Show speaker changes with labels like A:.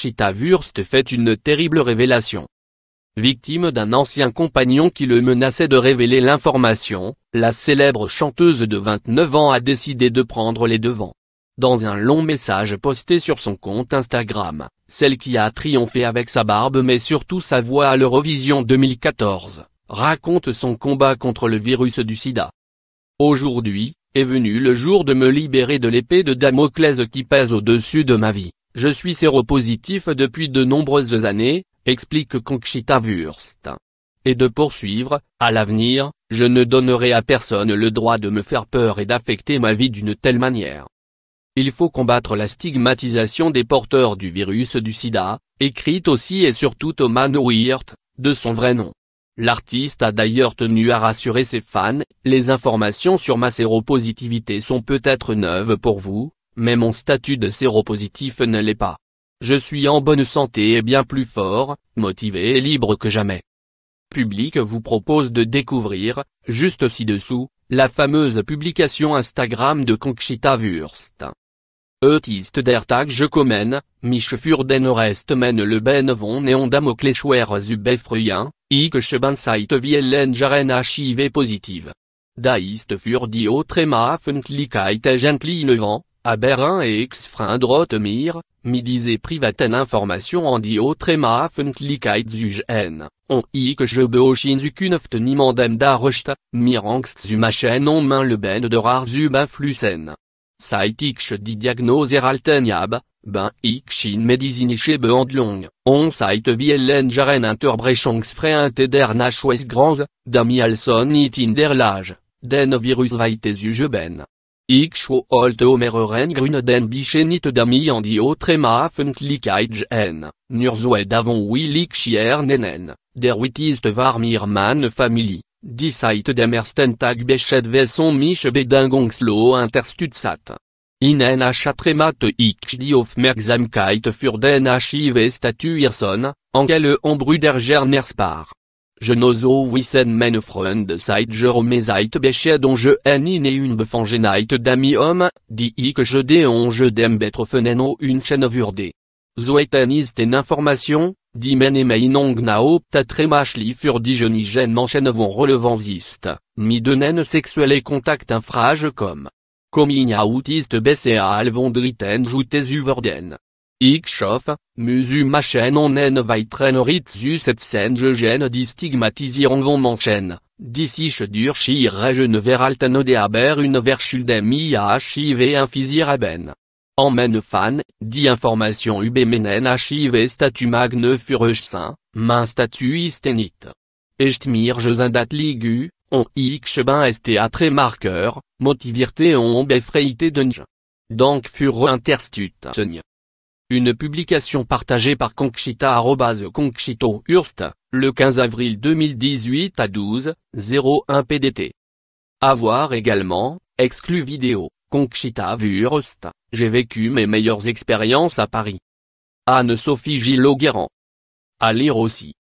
A: Conchita Wurst fait une terrible révélation. Victime d'un ancien compagnon qui le menaçait de révéler l'information, la célèbre chanteuse de 29 ans a décidé de prendre les devants. Dans un long message posté sur son compte Instagram, celle qui a triomphé avec sa barbe mais surtout sa voix à l'Eurovision 2014, raconte son combat contre le virus du sida. Aujourd'hui, est venu le jour de me libérer de l'épée de Damoclès qui pèse au-dessus de ma vie. Je suis séropositif depuis de nombreuses années, explique Conchita Wurst. Et de poursuivre, à l'avenir, je ne donnerai à personne le droit de me faire peur et d'affecter ma vie d'une telle manière. Il faut combattre la stigmatisation des porteurs du virus du sida, écrite aussi et surtout Thomas Wirt, de son vrai nom. L'artiste a d'ailleurs tenu à rassurer ses fans, les informations sur ma séropositivité sont peut-être neuves pour vous, mais mon statut de séropositif ne l'est pas. Je suis en bonne santé et bien plus fort, motivé et libre que jamais. Public vous propose de découvrir, juste ci-dessous, la fameuse publication Instagram de Conchita Wurst. Eutist der Tag je kommen, mich für den Rest mène le ben von neon Damocles schwer zu befreien, ich seit vielen Jaren HIV positive. Da ist für die Otrema Öffentlichkeit gently levant, Aber et ex-freund mir, mi disait privaten information en die Otrema Öffentlichkeit zu on ik je beochin zu kunft niemandem darcht, mir angst zu machen on main le ben de rares überflüssen. Seit ich die Diagnose erhalten hab, ben ich schien medizinische behandlung, on seit vielen jaren interbrechungsfreinte der Nachweis grands, dami also nicht in der Lage, den Virus weite zu ben. Ich holte Omereren grüne den Bichenit dami an die Otrema Öffentlichkeit en, nur davon will ich hier nennen, der Wittist war mir man Family, die seit dem ersten Tag beschet son mich bedingungslo interstutzat. In en Chatremat ich die Aufmerksamkeit für den HIV statuierson, quelle ombruder Gernerspar. Je n'oso wissen men freund seit Jerome seit beche dont je en in une befangenheit d'ami homme, die ik je je dem o une chaîne vurde. Zo eten is ten information, die men e mein nao ptatremachli fur die genigen manchen vont relevant ist, mi denen sexuel et contact infrage comme. Coming out ist bca alvondriten joutes uverden. Schoff, musu machen on en weiteren zu setzen gegen die Stigmatisierung von Menschen, die sich durch ihre ne verhalten oder aber une Verschuldemie HIV infisieren. En men fan, die Information über menen HIV statut magne für euch sein, mein statut ist nicht. Echt mir je dat ligu, on ich ben est à très marqueur, on befreite dunge. Donc für interstut une publication partagée par Conchita Conchito Hurst, le 15 avril 2018 à 12, 01 PDT. A voir également, exclu vidéo, Conchita Wurst, j'ai vécu mes meilleures expériences à Paris. Anne-Sophie Gillot-Guérand. À lire aussi.